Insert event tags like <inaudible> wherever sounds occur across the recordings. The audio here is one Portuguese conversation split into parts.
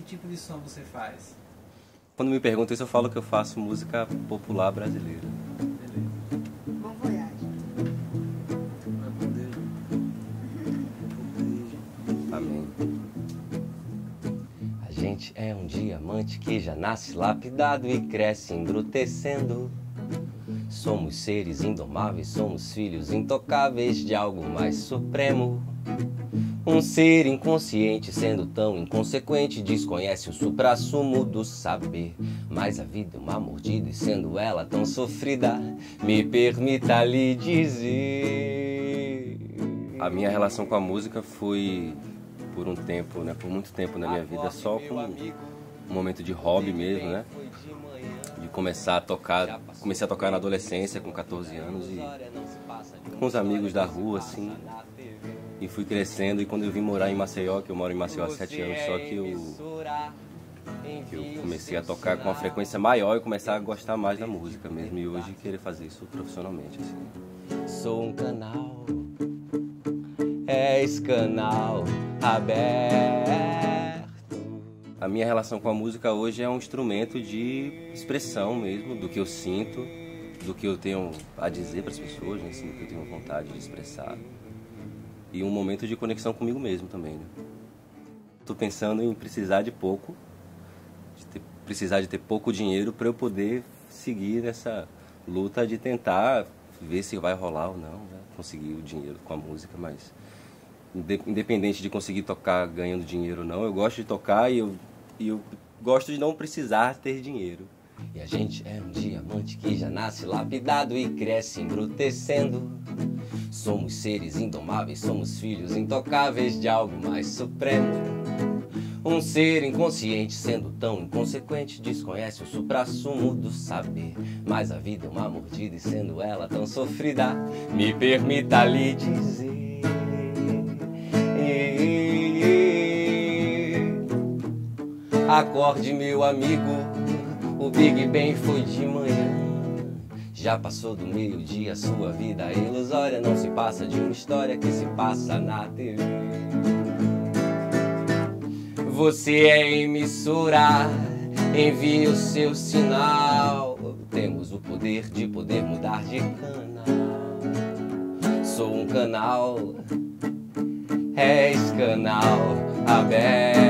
que tipo de som você faz? Quando me perguntam isso, eu falo que eu faço música popular brasileira. Beleza. Bom voyage. Amém. A gente é um diamante que já nasce lapidado e cresce embrutecendo. Somos seres indomáveis, somos filhos intocáveis de algo mais supremo. Um ser inconsciente, sendo tão inconsequente, desconhece o suprassumo do saber. Mas a vida é uma mordida e sendo ela tão sofrida, me permita lhe dizer. A minha relação com a música foi por um tempo, né, por muito tempo na minha vida, só como um momento de hobby mesmo, né? De começar a tocar, comecei a tocar na adolescência com 14 anos e com os amigos da rua assim, e fui crescendo e quando eu vim morar em Maceió, que eu moro em Maceió há sete anos, só que eu, que eu comecei a tocar com uma frequência maior e começar a gostar mais da música mesmo e hoje querer fazer isso profissionalmente. Assim. Sou um canal, és canal aberto. A minha relação com a música hoje é um instrumento de expressão mesmo, do que eu sinto, do que eu tenho a dizer para as pessoas, né, assim, do que eu tenho vontade de expressar e um momento de conexão comigo mesmo também. Né? Tô pensando em precisar de pouco, de ter, precisar de ter pouco dinheiro para eu poder seguir nessa luta de tentar ver se vai rolar ou não, né? conseguir o dinheiro com a música, mas independente de conseguir tocar ganhando dinheiro ou não, eu gosto de tocar e eu, e eu gosto de não precisar ter dinheiro. E a gente é um diamante que já nasce lapidado e cresce embrutecendo. Somos seres indomáveis, somos filhos intocáveis de algo mais supremo. Um ser inconsciente, sendo tão inconsequente, desconhece o suprassumo do saber. Mas a vida é uma mordida e sendo ela tão sofrida, me permita lhe dizer. Acorde, meu amigo, o Big Bang foi de manhã. Já passou do meio-dia, sua vida ilusória não se passa de uma história que se passa na TV. Você é emissora, envie o seu sinal. Temos o poder de poder mudar de canal. Sou um canal, és canal aberto.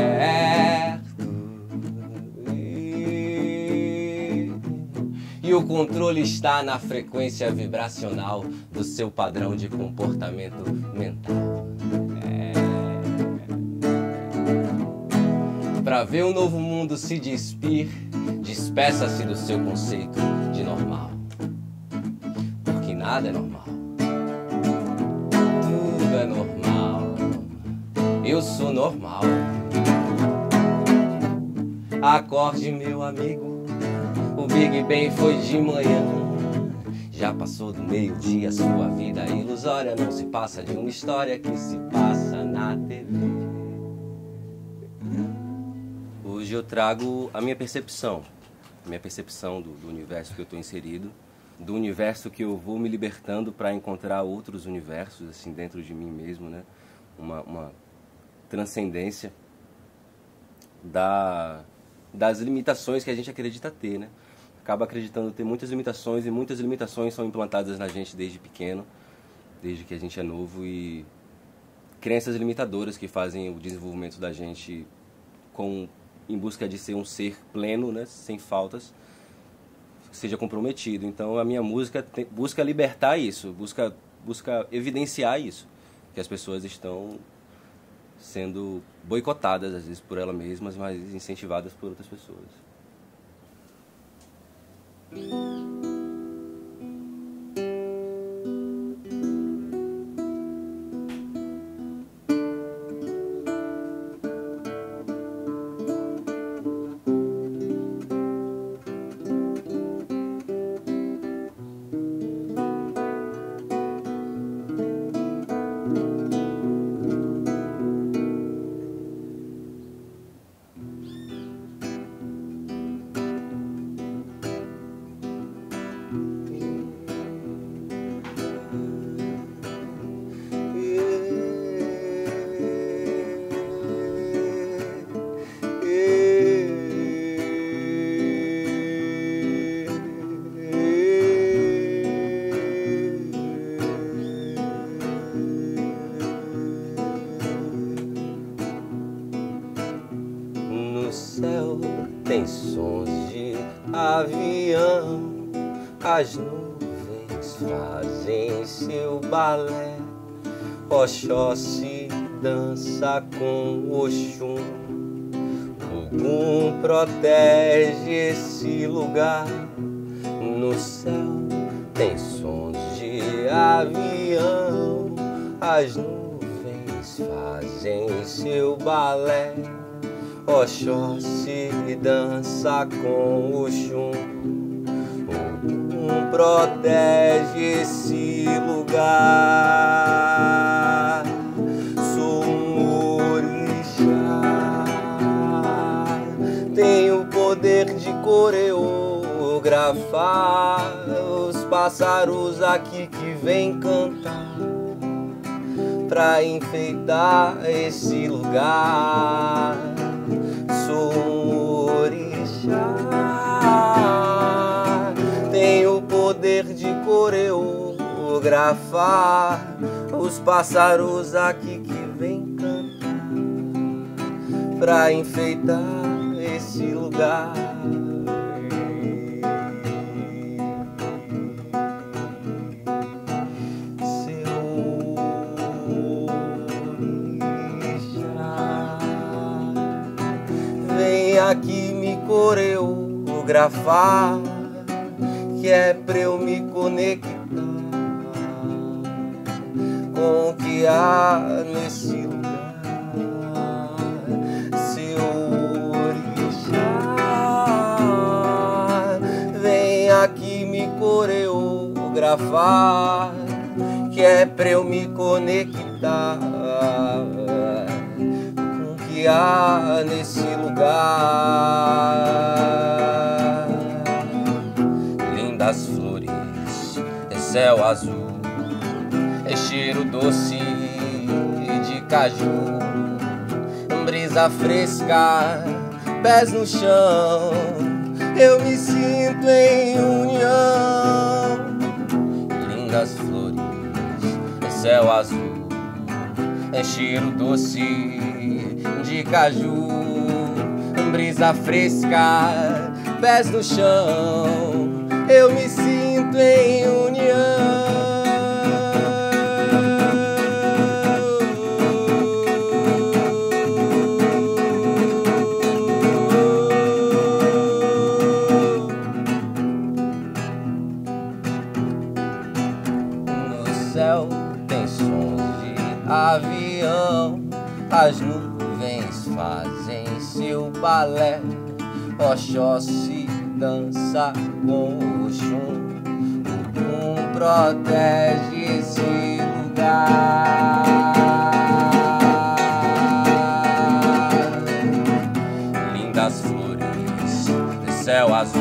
O controle está na frequência vibracional do seu padrão de comportamento mental. É... Para ver um novo mundo se despir, despeça-se do seu conceito de normal. Porque nada é normal. Tudo é normal. Eu sou normal. Acorde, meu amigo. Big Bang foi de manhã. Já passou do meio-dia, sua vida ilusória não se passa de uma história que se passa na TV. Hoje eu trago a minha percepção, a minha percepção do, do universo que eu estou inserido, do universo que eu vou me libertando para encontrar outros universos assim dentro de mim mesmo, né? Uma, uma transcendência da, das limitações que a gente acredita ter, né? Acaba acreditando ter muitas limitações e muitas limitações são implantadas na gente desde pequeno, desde que a gente é novo e crenças limitadoras que fazem o desenvolvimento da gente com em busca de ser um ser pleno, né, sem faltas, seja comprometido. Então a minha música tem, busca libertar isso, busca busca evidenciar isso, que as pessoas estão sendo boicotadas às vezes por elas mesmas, mas incentivadas por outras pessoas. Sons as nuvens fazem seu balé. Oxóssi dança com Oxum. Ogum protege esse lugar. No céu tem sons de avião, as nuvens fazem seu balé. Oxóssi dança com Oxum. Protege esse lugar. Sou um orixá, tenho o poder de coreografar os pássaros aqui que vêm cantar pra enfeitar esse lugar. De coreografar os pássaros aqui que vêm cantar pra enfeitar esse lugar. Seu Vem aqui me coreografar, que é pra eu me conectar com o que há nesse lugar. Seu orixá, vem aqui me coreografar, que é pra eu me conectar com o que há nesse lugar. Céu azul é cheiro doce de caju, brisa fresca, pés no chão, eu me sinto em união. Lindas flores, é céu azul, é cheiro doce de caju, brisa fresca, pés no chão, eu me sinto em união. Avião, as nuvens fazem seu balé. Oxóssi dança com o chum, um protege esse lugar. Lindas flores, céu azul,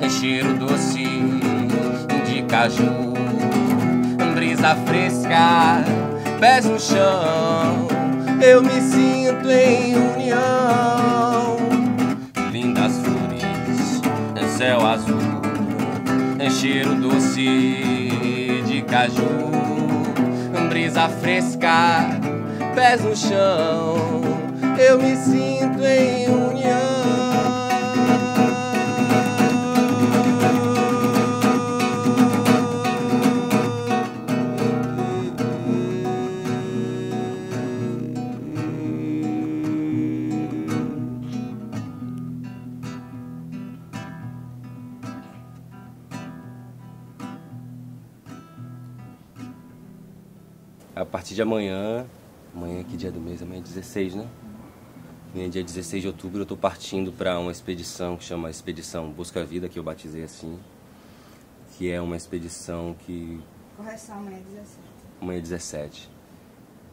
em cheiro doce de caju, brisa fresca, pés no chão, eu me sinto em união. Lindas flores, céu azul, cheiro doce de caju, brisa fresca, pés no chão, eu me sinto em união. Partir de amanhã, amanhã que dia do mês? Amanhã é 16, né? Amanhã, dia 16 de outubro, eu estou partindo para uma expedição que chama Expedição Busca Vida, que eu batizei assim. Que é uma expedição que Correção, amanhã é 17. amanhã é 17.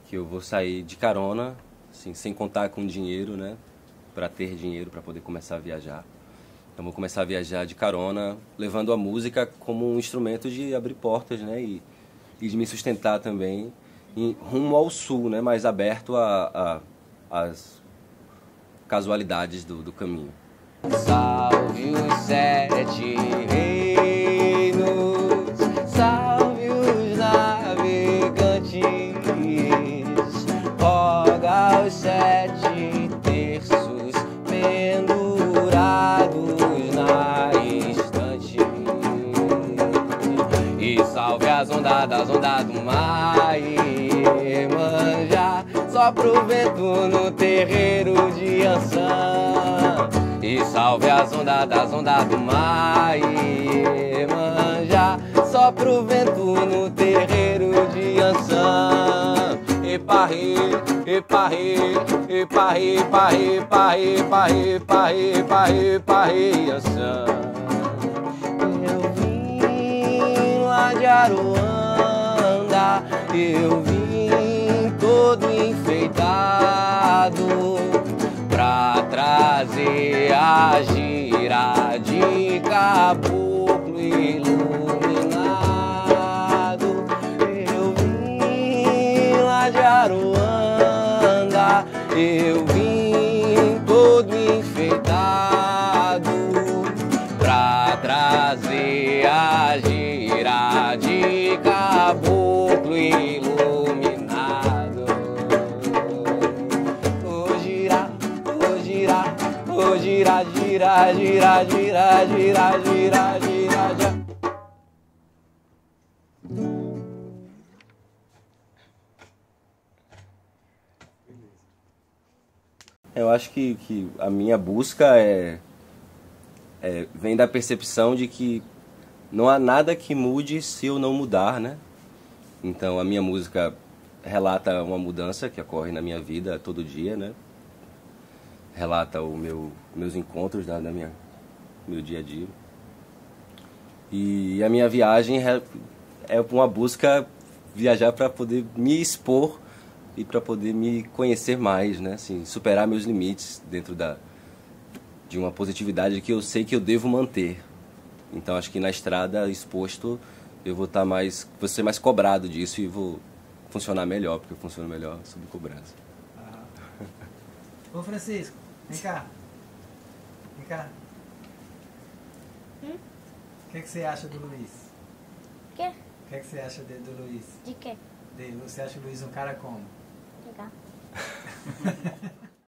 Que eu vou sair de carona, assim, sem contar com dinheiro, né? Para ter dinheiro para poder começar a viajar. Então vou começar a viajar de carona, levando a música como um instrumento de abrir portas, né? E, e de me sustentar também em, rumo ao sul, né? mais aberto às casualidades do, do caminho. Salve os sete reinos, salve os navegantes, roga os sete terços pendurados na estante. E salve as ondadas, ondadas, Só pro vento no terreiro de Ançã. E salve as ondas das ondas do mar e manja. Só pro vento no terreiro de Ançã. E parri, e parri, e parri, parri, parri, parri, parri, parri, parri, Ançã. Eu vim lá de Aruanda, eu vim todo enfeitado pra trazer a gira de caboclo iluminado. Gira, gira, gira, gira, gira, gira, gira. Eu acho que, que a minha busca é é, vem da percepção de que não há nada que mude se eu não mudar, né? Então a minha música relata uma mudança que ocorre na minha vida todo dia, né? Relata o meu meus encontros da, da minha meu dia a dia. E a minha viagem é, uma busca viajar para poder me expor e para poder me conhecer mais, né? Assim, superar meus limites dentro da de uma positividade que eu sei que eu devo manter. Então acho que na estrada exposto eu vou estar mais, vou ser mais cobrado disso e vou funcionar melhor, porque eu funciono melhor sob cobrança. Ô Francisco, vem cá. Vem cá. Hum? O que, que você acha do Luiz? Quê? O que, que você acha de, do Luiz? De quê? Dele? Você acha o Luiz um cara como? Legal. <laughs>